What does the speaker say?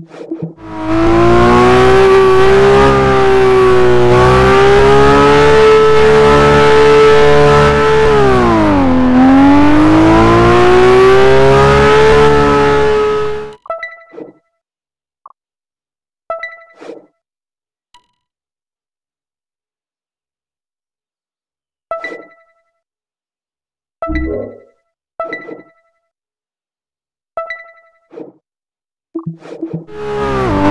you Oh!